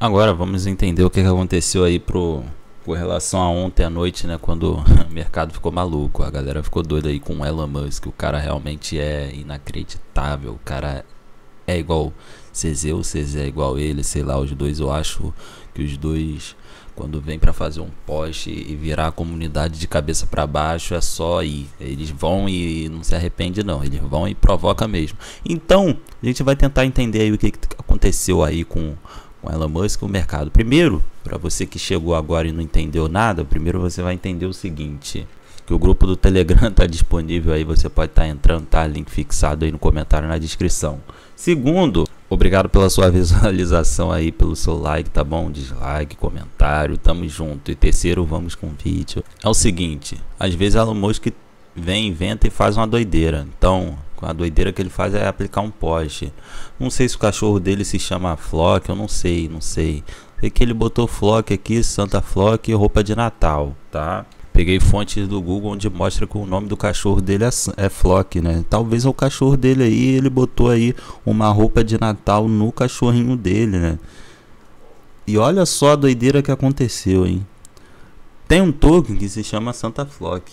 Agora vamos entender o que aconteceu aí pro, com relação a ontem à noite, né? Quando o mercado ficou maluco, a galera ficou doida aí com o Elon Musk. O cara realmente é inacreditável. O cara é igual CZ, o CZ é igual ele, sei lá, os dois. Eu acho que os dois, quando vem para fazer um post e virar a comunidade de cabeça para baixo, é só ir. Eles vão e não se arrepende, não. Eles vão e provoca mesmo. Então, a gente vai tentar entender aí o que, que aconteceu aí com com Elon Musk o mercado. Primeiro, para você que chegou agora e não entendeu nada, primeiro você vai entender o seguinte, que o grupo do Telegram está disponível aí, você pode estar tá entrando, tá link fixado aí no comentário na descrição. Segundo, obrigado pela sua visualização aí, pelo seu like, tá bom? Dislike, comentário, tamo junto. E terceiro, vamos com o vídeo. É o seguinte, às vezes Elon Musk vem, inventa e faz uma doideira. Então, a doideira que ele faz é aplicar um poste. Não sei se o cachorro dele se chama Flock, eu não sei, não sei. Sei que ele botou Flock aqui, Santa Flock, roupa de Natal, tá? Peguei fontes do Google onde mostra que o nome do cachorro dele é, é Flock, né? Talvez o cachorro dele aí, ele botou aí uma roupa de Natal no cachorrinho dele, né? E olha só a doideira que aconteceu, hein? Tem um token que se chama Santa Flock.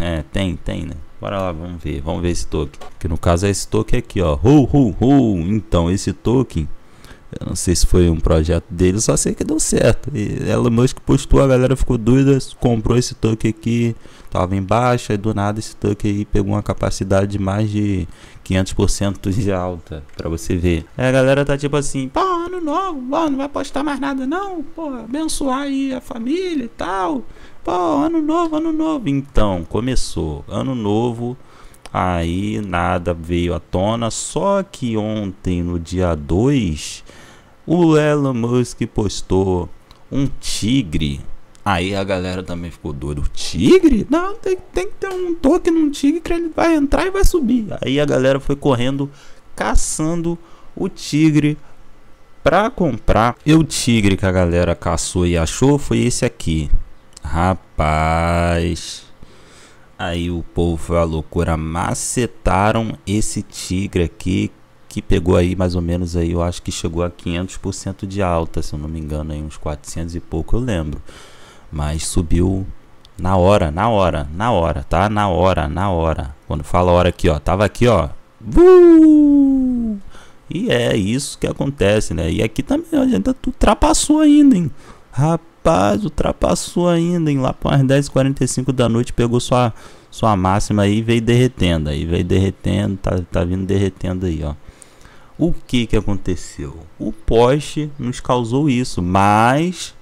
É, tem, tem, né? Bora lá, vamos ver. Vamos ver esse token. Que no caso é esse token aqui, ó. Ho, ho, ho. Então, esse token, eu não sei se foi um projeto dele, só sei que deu certo. E Elon Musk postou, a galera ficou doida, comprou esse token aqui, tava em baixa, e do nada esse token aí pegou uma capacidade de mais de 500% de alta, pra você ver. Aí a galera tá tipo assim, pô, ano novo, pô, não vai postar mais nada não, pô, abençoar aí a família e tal. Pô, ano novo, ano novo. Então, começou. Ano novo. Aí nada veio à tona. Só que ontem, no dia 2, o Elon Musk postou um tigre. Aí a galera também ficou doida. O tigre? Não, tem, tem que ter um toque num tigre que ele vai entrar e vai subir. Aí a galera foi correndo, caçando o tigre pra comprar. E o tigre que a galera caçou e achou foi esse aqui. Rapaz. Aí o povo foi a loucura. Macetaram esse tigre aqui. Que pegou aí mais ou menos aí. Eu acho que chegou a 500% de alta. Se eu não me engano, aí uns 400 e pouco eu lembro. Mas subiu na hora, na hora, na hora, tá? Na hora, na hora. Quando fala hora aqui, ó. Tava aqui, ó. Uh! E é isso que acontece, né? E aqui também, a gente ultrapassou ainda, hein? Rapaz rapaz, ultrapassou ainda, em lá para as 10h45 da noite, pegou sua, sua máxima aí e veio derretendo. Aí veio derretendo, tá, tá vindo derretendo aí, ó. O que que aconteceu? O poste nos causou isso, mas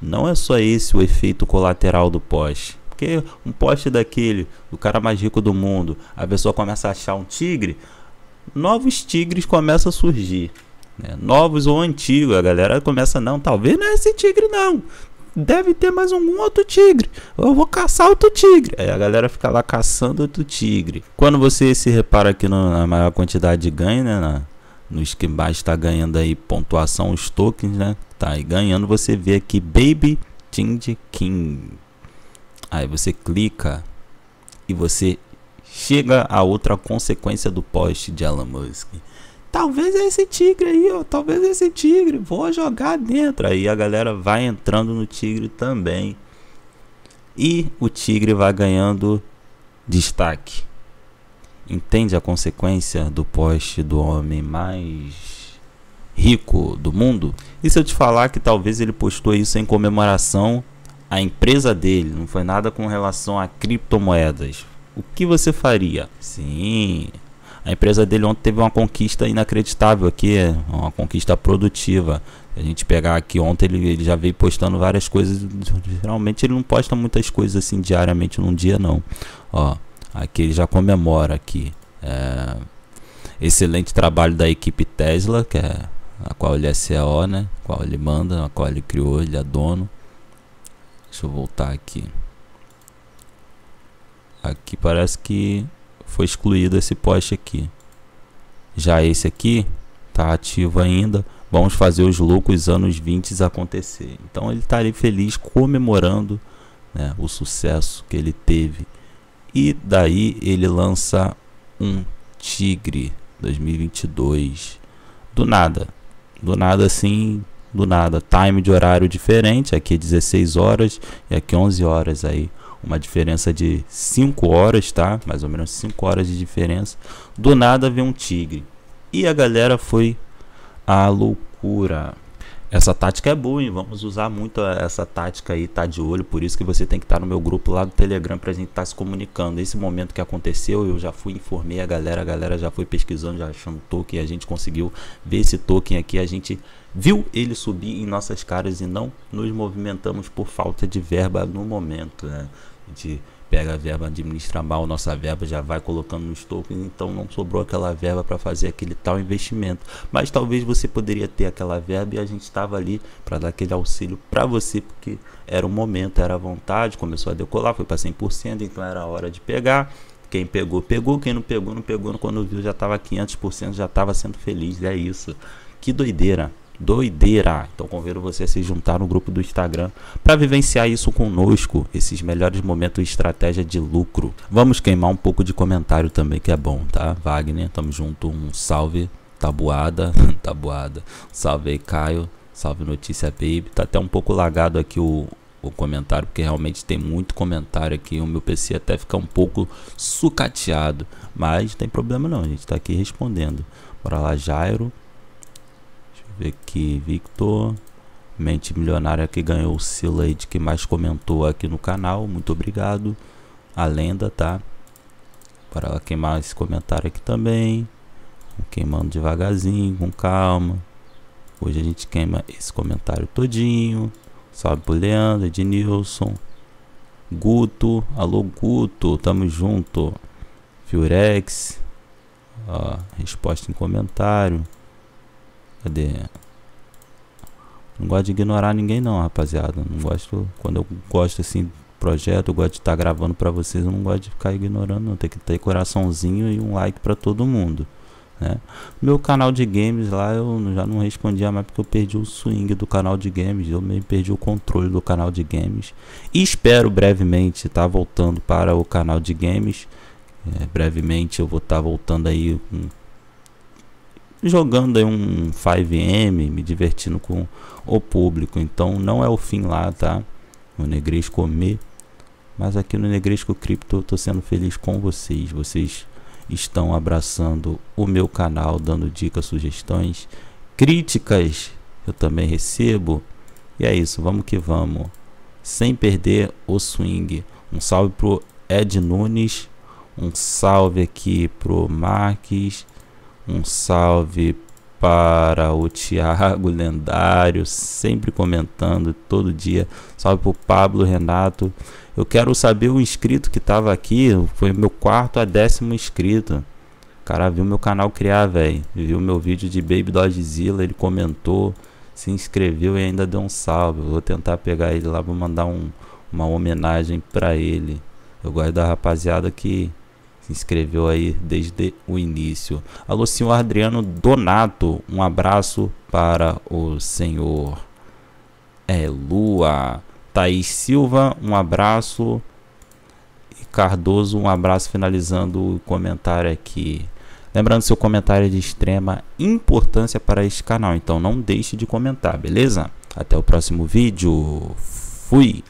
não é só esse o efeito colateral do poste. Porque um poste daquele, o cara mais rico do mundo, a pessoa começa a achar um tigre, novos tigres começam a surgir. Né? Novos ou antigos, a galera começa, não, talvez não é esse tigre não. Deve ter mais um outro tigre. Eu vou caçar outro tigre. Aí a galera fica lá caçando outro tigre. Quando você se repara aqui na maior quantidade de ganho, né? Na, nos que mais está ganhando aí pontuação, os tokens, né? Tá aí ganhando, você vê aqui Baby Change King. Aí você clica e você chega a outra consequência do post de Elon Musk. Talvez é esse tigre aí, ó. Talvez é esse tigre. Vou jogar dentro. Aí a galera vai entrando no tigre também. E o tigre vai ganhando destaque. Entende a consequência do poste do homem mais rico do mundo? E se eu te falar que talvez ele postou isso em comemoração à empresa dele, não foi nada com relação a criptomoedas. O que você faria? Sim, a empresa dele ontem teve uma conquista inacreditável aqui, uma conquista produtiva. A gente pegar aqui ontem, ele, ele já veio postando várias coisas. Geralmente ele não posta muitas coisas assim diariamente num dia, não. Ó, aqui ele já comemora aqui. É, excelente trabalho da equipe Tesla, que é a qual ele é CEO, né? A qual ele manda, a qual ele criou, ele é dono. Deixa eu voltar aqui. Aqui parece que foi excluído esse poste aqui. Já esse aqui está ativo ainda. Vamos fazer os loucos anos 20 acontecer. Então ele está ali feliz comemorando né, o sucesso que ele teve. E daí ele lança um Tigre 2022. Do nada. Do nada assim, do nada, time de horário diferente, aqui é 16 horas e aqui 11 horas aí, uma diferença de 5 horas, tá? Mais ou menos 5 horas de diferença. Do nada vem um tigre. E a galera foi à loucura. Essa tática é boa, hein? Vamos usar muito essa tática aí, tá de olho. Por isso que você tem que estar no meu grupo lá do Telegram pra gente estar tá se comunicando. Esse momento que aconteceu, eu já fui, informei a galera, a galera já foi pesquisando, já achando token. A gente conseguiu ver esse token aqui. A gente viu ele subir em nossas caras e não nos movimentamos por falta de verba no momento, né? Gente pega a verba, administra mal nossa verba, já vai colocando nos tokens, então não sobrou aquela verba para fazer aquele tal investimento. Mas talvez você poderia ter aquela verba e a gente estava ali para dar aquele auxílio para você, porque era o momento, era a vontade, começou a decolar, foi para 100%, então era a hora de pegar. Quem pegou, pegou, quem não pegou, não pegou, quando viu já estava 500%, já estava sendo feliz, é isso. Que doideira. Doideira! Então convido você a se juntar no grupo do Instagram para vivenciar isso conosco, esses melhores momentos de estratégia de lucro. Vamos queimar um pouco de comentário também, que é bom, tá? Wagner, tamo junto. Um salve, tabuada, tabuada. Salve aí, Caio. Salve Notícia Baby. Tá até um pouco lagado aqui o, o comentário, porque realmente tem muito comentário aqui. O meu PC até fica um pouco sucateado. Mas não tem problema não, a gente tá aqui respondendo. Bora lá, Jairo ver aqui, Victor. Mente Milionária que ganhou o selo aí de que mais comentou aqui no canal. Muito obrigado. A lenda, tá? Para queimar esse comentário aqui também. Queimando devagarzinho, com calma. Hoje a gente queima esse comentário todinho. Salve pro Leandro, Ednilson. Guto. Alô, Guto. Tamo junto. Furex. Ó, resposta em comentário. Cadê? Não gosto de ignorar ninguém não, rapaziada. Não gosto. Quando eu gosto assim projeto, eu gosto de estar tá gravando para vocês, eu não gosto de ficar ignorando, não. Tem que ter coraçãozinho e um like para todo mundo. Né? Meu canal de games lá eu já não respondia mais porque eu perdi o swing do canal de games, eu meio perdi o controle do canal de games. E espero brevemente estar tá voltando para o canal de games. É, brevemente eu vou estar tá voltando aí com jogando aí um 5M, me divertindo com o público. Então não é o fim lá, tá? O Negresco comer. Mas aqui no Negresco Cripto eu tô sendo feliz com vocês. Vocês estão abraçando o meu canal, dando dicas, sugestões, críticas. Eu também recebo. E é isso, vamos que vamos. Sem perder o swing. Um salve pro Ed Nunes. Um salve aqui pro Marques um salve para o Thiago Lendário, sempre comentando todo dia. Salve para o Pablo Renato. Eu quero saber o inscrito que estava aqui. Foi meu quarto a décimo inscrito. O cara viu meu canal criar, velho. Viu meu vídeo de Baby Dodgezilla. Ele comentou, se inscreveu e ainda deu um salve. vou tentar pegar ele lá, vou mandar um, uma homenagem para ele. Eu gosto da rapaziada que se inscreveu aí desde o início. Alô, senhor Adriano Donato, um abraço para o senhor é, Lua. Thaís Silva, um abraço. E Cardoso, um abraço finalizando o comentário aqui. Lembrando, seu comentário é de extrema importância para este canal, então não deixe de comentar, beleza? Até o próximo vídeo. Fui!